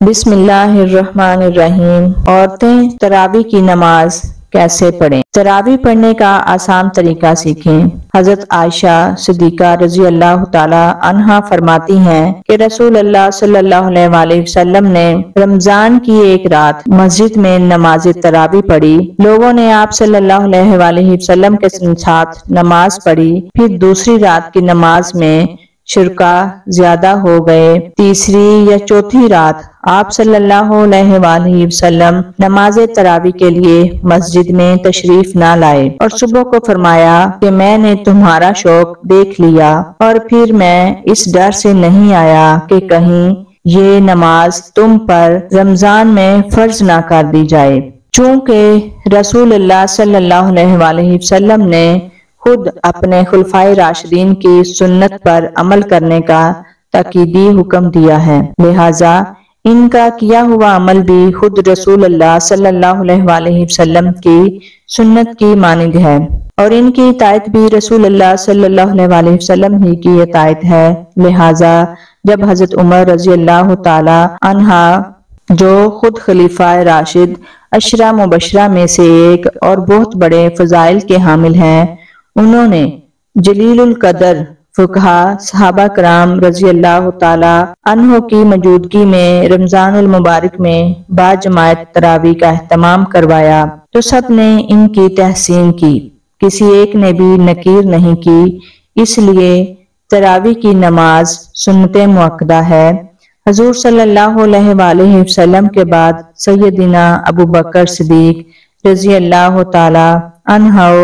बिस्मिल्लाहिर्रहमानिर्रहीम। औरतें तरावी की नमाज़ कैसे पढ़ें? तरावी पढ़ने का आसान तरीका सीखें। हज़रत आयशा सिद्दीका रज़ी अल्लाह तहा फरमाती हैं कि रसूल अल्लाह सल्लल्लाहु अलैहि वसल्लम ने रमज़ान की एक रात मस्जिद में नमाज़ तरावी पढ़ी। लोगों ने आप सल्लल्लाहु अलैहि वसल्लम के साथ नमाज़ पढ़ी। फिर दूसरी रात की नमाज़ में शिरका ज़्यादा हो गए। तीसरी या चौथी रात आप सल्लल्लाहु अलैहि वसल्लम नमाज़ तरावी के लिए मस्जिद में तशरीफ़ ना लाए और सुबह को फरमाया कि मैंने तुम्हारा शौक देख लिया और फिर मैं इस डर से नहीं आया कि कहीं ये नमाज़ तुम पर रमज़ान में फ़र्ज़ ना कर दी जाए। चूँकि रसूल सल्लल्लाहु अलैहि वसल्लम ने खुद अपने खुलफाई राशिदीन की सुन्नत पर अमल करने का तकीदी हुक्म दिया है। लिहाजा इनका किया हुआ अमल भी खुद रसूल अल्लाह सल्लल्लाहु अलैहि वसल्लम की सुन्नत की मानद है और इनकी इतायत भी रसूल अल्लाह सल्लल्लाहु अलैहि वसल्लम ही की इतायत है। लिहाजा जब हज़रत उमर रज़ी अल्लाह तहा जो खुद खलीफा राशिद अशरा मुबशरा में से एक और बहुत बड़े फजाइल के हामिल हैं उन्होंने जलील कदर, फुकहा, सहाबा कराम रज़ी अल्लाह तहों की मौजूदगी में रमज़ान मुबारक में बाजमायत तरावी का अहतमाम करवाया तो सबने इनकी तहसीन की। किसी एक ने भी नकीर नहीं की, इसलिए तरावी की नमाज़ सुनत मुकदा है। हजूर वसल्लम के बाद सैदिना अबू बकर सदीक रज़ी अल्लाह तहो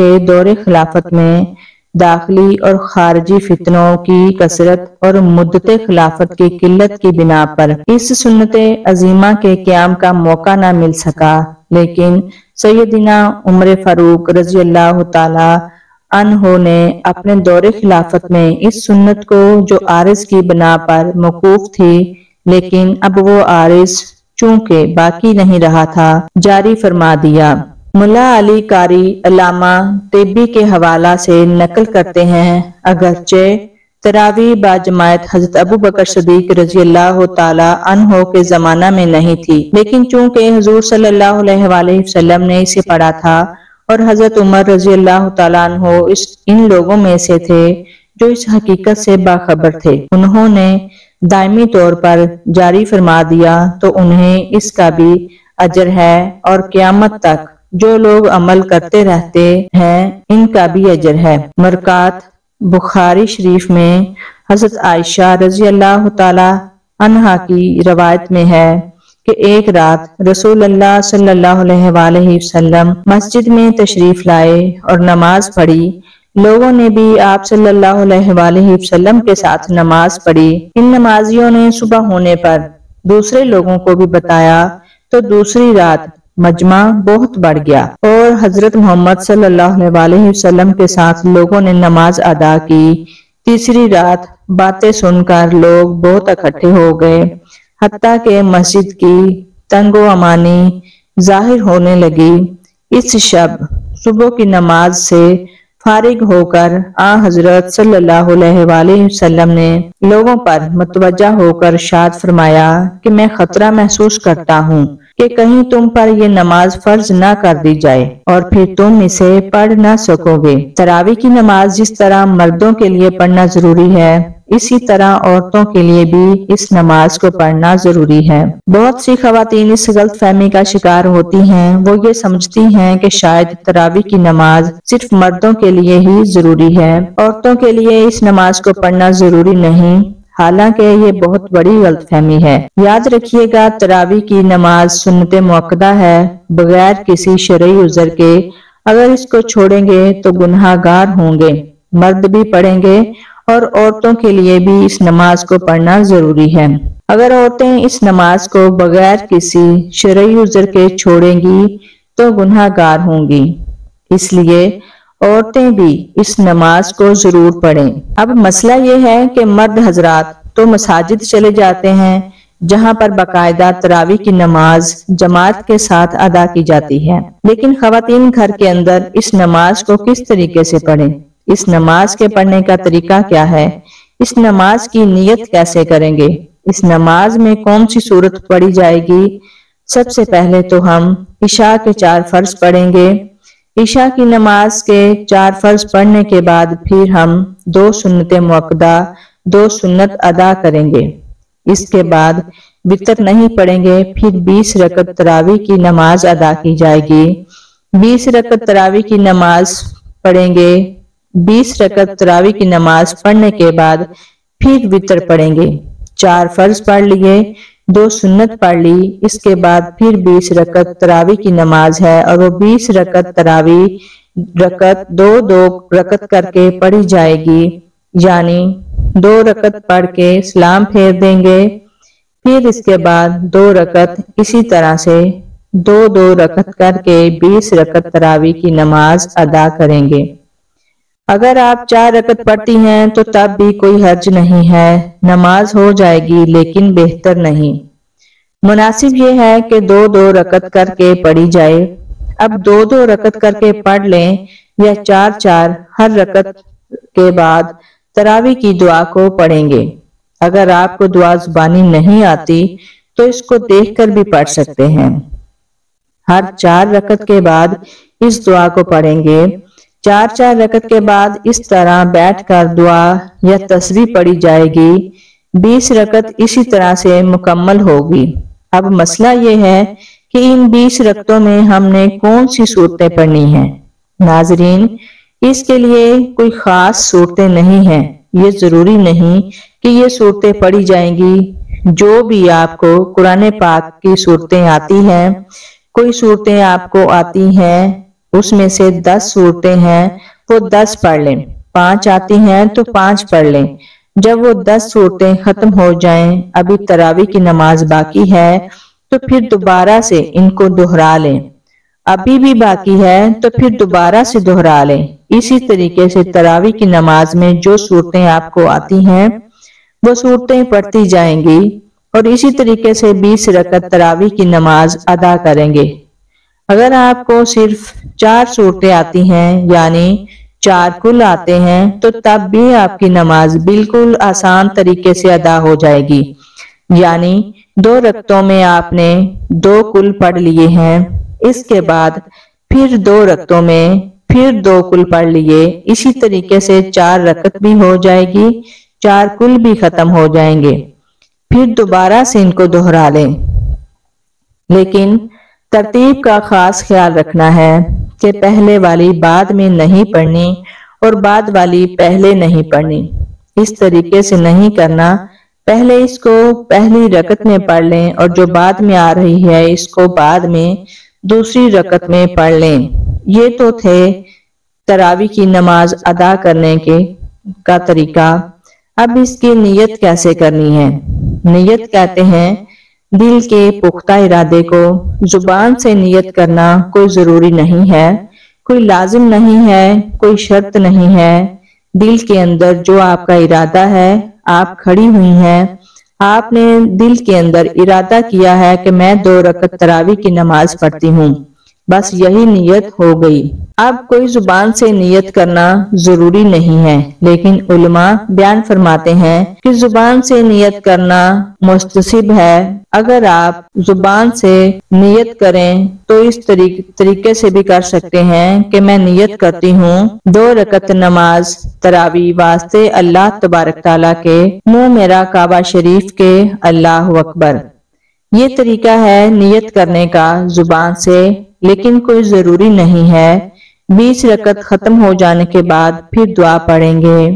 के दौरे खिलाफत में दाखिली और खारजी फितनों की कसरत और मुद्दत खिलाफत की किल्लत की बिना पर इस सुन्नत अजीमा के क्याम का मौका न मिल सका। लेकिन सैदिना उम्र फारूक रज़ी अल्लाह तहो ने अपने दौरे खिलाफत में इस सुन्नत को, जो आरिस की बिना पर मकूफ थी, लेकिन अब वो आरिस चूँकि बाकी नहीं रहा था, जारी फरमा दिया। मुला अली कारी अलामा तेबी के हवाला से नकल करते हैं, अगरचे तरावी बाजमायत हज़रत अबू बकर सदीक रज़ी अल्लाह तहो के जमाना में नहीं थी। लेकिन चूँकि हजूर वसल्लम ने इसे पढ़ा था और हज़रत उमर रज़ी अल्लाह तहो इस, इन लोगों में से थे जो इस हकीकत से बाखबर थे। उन्होंने दायमी तौर पर जारी फरमा दिया तो उन्हें इसका भी अजर है और क्यामत तक जो लोग अमल करते रहते हैं, इनका भी अजर है। मरकात बुखारी शरीफ में हज़रत आयशा रज़ी अल्लाह तहा की रवायत में है कि एक रात रसूल अल्लाह वसल्लम मस्जिद में तशरीफ़ लाए और नमाज़ पढ़ी। लोगों ने भी आप वसल्लम के साथ नमाज़ पढ़ी। इन नमाजियों ने सुबह होने पर दूसरे लोगों को भी बताया तो दूसरी रात मजमा बहुत बढ़ गया और हज़रत मोहम्मद वसल्लम के साथ लोगों ने नमाज़ अदा की। तीसरी रात बातें सुनकर लोग बहुत इकट्ठे हो गए। हत्या के मस्जिद की तंगो अमानी ज़ाहिर होने लगी। इस शब सुबह की नमाज़ से फारिग होकर आ हज़रत वसल्लम ने लोगों पर मुतवजा होकर शाद फरमाया कि मैं खतरा महसूस करता हूँ। कि कहीं तुम पर ये नमाज़ फ़र्ज़ ना कर दी जाए और फिर तुम इसे पढ़ ना सकोगे। तरावी की नमाज़ जिस तरह मर्दों के लिए पढ़ना ज़रूरी है, इसी तरह औरतों के लिए भी इस नमाज़ को पढ़ना ज़रूरी है। बहुत सी खातन इस गलत फहमी का शिकार होती हैं, वो ये समझती हैं कि शायद तरावी की नमाज़ सिर्फ़ मर्दों के लिए ही ज़रूरी है। औरतों के लिए इस नमाज़ को पढ़ना ज़रूरी नहीं। हालाँकि ये बहुत बड़ी गलतफहमी है। याद रखिएगा, तरावी की नमाज़ सुनते मौकदा है, बगैर किसी शरय उजर के। अगर इसको छोड़ेंगे तो गुनाहगार होंगे, मर्द भी पढ़ेंगे और औरतों के लिए भी इस नमाज़ को पढ़ना ज़रूरी है। अगर औरतें इस नमाज़ को बगैर किसी शरय उजर के छोड़ेंगी तो गुनाहगार होंगी। इसलिए औरतें भी इस नमाज़ को ज़रूर पढ़ें। अब मसला ये है कि मर्द हजरात तो मसाजिद चले जाते हैं, जहाँ पर बाकायदा तरावी की नमाज़ जमात के साथ अदा की जाती है। लेकिन खातन घर के अंदर इस नमाज़ को किस तरीके से पढ़ें? इस नमाज़ के पढ़ने का तरीका क्या है? इस नमाज़ की नीयत कैसे करेंगे? इस नमाज़ में कौन सी सूरत पढ़ी जाएगी? सबसे पहले तो हम ईशा के चार फ़र्ज़ पढ़ेंगे। ईशा की नमाज़ के चार फ़र्ज़ पढ़ने के बाद फिर हम दो सुन्नत मुकदा दो सुन्नत अदा करेंगे। इसके बाद वितर नहीं पढ़ेंगे, फिर बीस रकत तरावी की नमाज़ अदा की जाएगी। बीस रकत तरावी की नमाज़ पढ़ेंगे, बीस रकत तरावी की नमाज़ पढ़ने के बाद फिर वितर पढ़ेंगे। चार फ़र्ज़ पढ़ लिए दो सुन्नत पढ़ ली, इसके बाद फिर बीस रकत तरावी की नमाज़ है और वो बीस रकत तरावी रकत दो दो रकत करके पढ़ी जाएगी। यानी दो रकत पढ़ के सलाम फेर देंगे। फिर इसके बाद दो रकत इसी तरह से दो दो रकत करके बीस रकत तरावी की नमाज़ अदा करेंगे। अगर आप चार रकत पढ़ती हैं तो तब भी कोई हर्ज नहीं है। नमाज़ हो जाएगी, लेकिन बेहतर नहीं। मुनासिब ये है कि दो दो रकत करके पढ़ी जाए। अब दो दो रकत करके पढ़ लें, या चार चार हर रकत के बाद तरावी की दुआ को पढ़ेंगे। अगर आपको दुआ जुबानी नहीं आती तो इसको देखकर भी पढ़ सकते हैं। हर चार रकत के बाद इस दुआ को पढ़ेंगे चार चार रकत के बाद इस तरह बैठकर दुआ या तस्वीर पढ़ी जाएगी। बीस रकत इसी तरह से मुकम्मल होगी। अब मसला ये है कि इन बीस रकतों में हमने कौन सी सूरतें पढ़नी है? नाजरीन, इसके लिए कोई खास सूरतें नहीं है। ये ज़रूरी नहीं कि ये सूरतें पढ़ी जाएँगी। जो भी आपको कुरान पाक की सूरतें आती हैं, कोई सूरतें आपको आती हैं उसमें से दस सूरतें हैं वो दस पढ़ लें। पाँच आती हैं तो पाँच पढ़ लें। जब वो दस सूरतें खत्म हो जाएँ, अभी तरावी की नमाज़ बाकी है तो फिर दोबारा से इनको दोहरा लें। अभी भी बाकी है तो फिर दोबारा से दोहरा लें। इसी तरीके से तरावी की नमाज़ में जो सूरतें आपको आती हैं वो सूरतें पढ़ती जाएँगी और इसी तरीके से बीस रकत तरावी की नमाज़ अदा करेंगे। अगर आपको सिर्फ़ चार सूरतें आती हैं, यानी चार कुल आते हैं तो तब भी आपकी नमाज़ बिल्कुल आसान तरीके से अदा हो जाएगी। यानी दो रक्तों में आपने दो कुल पढ़ लिए हैं, इसके बाद फिर दो रक्तों में फिर दो कुल पढ़ लिए, इसी तरीके से चार रकत भी हो जाएगी, चार कुल भी खत्म हो जाएँगे। फिर दोबारा से इनको दोहरा लें। लेकिन तरतीब का खास ख्याल रखना है कि पहले वाली बाद में नहीं पढ़नी और बाद वाली पहले नहीं पढ़नी। इस तरीके से नहीं करना। पहले इसको पहली रकत में पढ़ लें और जो बाद में आ रही है, इसको बाद में दूसरी रकत में पढ़ लें। ये तो थे तरावी की नमाज़ अदा करने के, का तरीका। अब इसकी नीयत कैसे करनी है? नीयत कहते हैं दिल के पुख्ता इरादे को ज़ुबान से नियत करना कोई ज़रूरी नहीं है। कोई लाजिम नहीं है, कोई शर्त नहीं है। दिल के अंदर जो आपका इरादा है, आप खड़ी हुई हैं। आपने दिल के अंदर इरादा किया है कि मैं दो रकत तरावी की नमाज़ पढ़ती हूँ। बस यही नियत हो गई। अब कोई ज़ुबान से नियत करना ज़रूरी नहीं है, लेकिन उलमा बयान फरमाते हैं कि ज़ुबान से नियत करना मुस्तसिब है। अगर आप ज़ुबान से नियत करें तो इस तरीके तरीके से भी कर सकते हैं कि मैं नियत करती हूँ दो रकत नमाज़ तरावी वास्ते अल्लाह तबारक ताला के, मुँह मेरा काबा शरीफ के, अल्लाह अकबर। ये तरीका है नियत करने का ज़ुबान से, लेकिन कोई ज़रूरी नहीं है। बीस रकत खत्म हो जाने के बाद फिर दुआ पढ़ेंगे।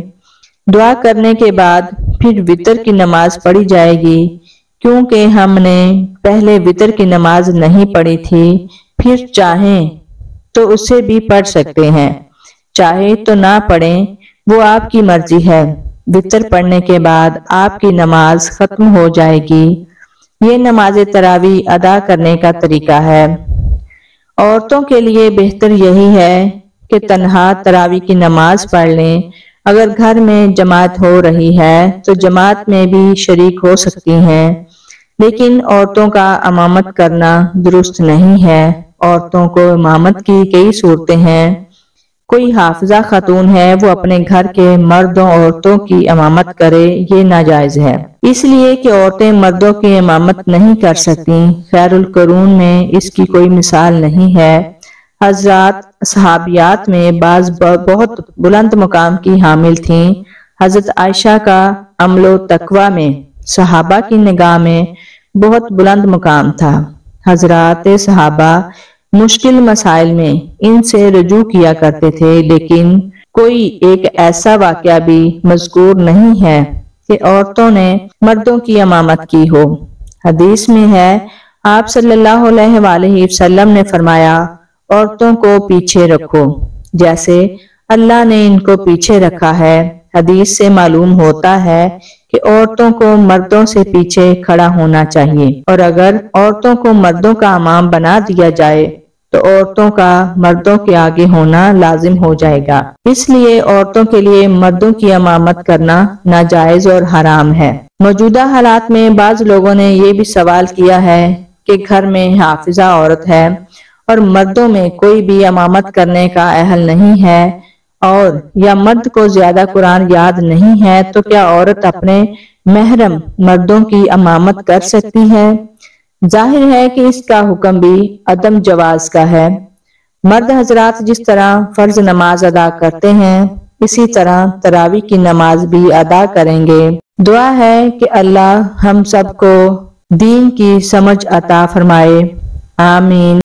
दुआ करने के बाद फिर वितर की नमाज़ पढ़ी जाएगी। क्योंकि हमने पहले वितर की नमाज़ नहीं पढ़ी थी, फिर चाहें तो उसे भी पढ़ सकते हैं। चाहे तो ना पढ़ें, वो आपकी मर्ज़ी है। वितर पढ़ने के बाद आपकी नमाज़ खत्म हो जाएगी। ये नमाज़ तरावी अदा करने का तरीका है। औरतों के लिए बेहतर यही है कि तनहा तरावी की नमाज़ पढ़ लें। अगर घर में जमात हो रही है तो जमात में भी शरीक हो सकती हैं। लेकिन औरतों का अमामत करना दुरुस्त नहीं है। औरतों को इमामत की कई सूरतें हैं। कोई हाफजा खातून है, वो अपने घर के मर्दों, औरतों की इमामत करे, ये नाजायज है। इसलिए कि औरतें मर्दों की इमामत नहीं कर सकती खैरुल करून में इसकी कोई मिसाल नहीं है। हजरात सहाबियात में बाज बहुत बुलंद मुकाम की हामिल थी। हज़रत आयशा का अमलो तकवा में, सहाबा की निगाह में बहुत बुलंद मुकाम था। हजरात सहाबा मुश्किल मसाइल में इनसे रजू किया करते थे, लेकिन कोई एक ऐसा वाक्य भी मजकूर नहीं है कि औरतों ने मर्दों की अमामत की हो। हदीस में है, आप सल्लल्लाहु अलैहि ने फरमाया, औरतों को पीछे रखो। जैसे अल्लाह ने इनको पीछे रखा है, हदीस से मालूम होता है कि औरतों को मर्दों से पीछे खड़ा होना चाहिए। और अगर औरतों को मर्दों का अमाम बना दिया जाए तो औरतों का मर्दों के आगे होना लाजिम हो जाएगा। इसलिए औरतों के लिए मर्दों की अमामत करना नाजायज और हराम है। मौजूदा हालात में बाज लोगों ने ये भी सवाल किया है कि घर में हाफिजा औरत है और मर्दों में कोई भी अमामत करने का अहल नहीं है और या मर्द को ज़्यादा कुरान याद नहीं है तो क्या औरत अपने महरम मर्दों की अमामत कर सकती है? ज़ाहिर है कि इसका हुक्म भी अदम जवाज का है। मर्द हजरात जिस तरह फ़र्ज़ नमाज़ अदा करते हैं, इसी तरह तरावी की नमाज़ भी अदा करेंगे। दुआ है कि अल्लाह हम सबको दीन की समझ अता फरमाए। आमीन।